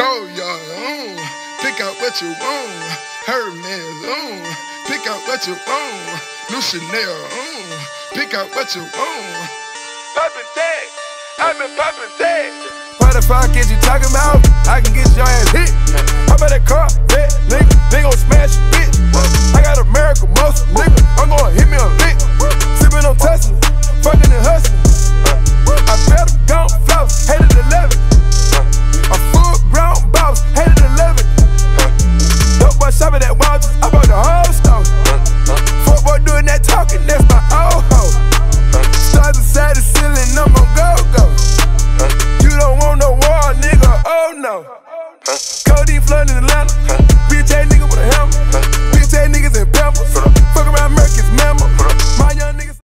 go, your own, Pick out what you want. Hermes, mm. pick out what you want. New Chanel, mm. pick out what you want. Poppin' tags, I've been poppin' tags. What the fuck is you talking about? I can get your ass hit. I'm at that car, that nigga, they gon' smash bitch. I got a miracle muscle, nigga. I'm gonna hit me a lick. Sippin' on Tesla, fuckin' and hustlin'. no. Cody flooding Atlanta. bitch ain't nigga with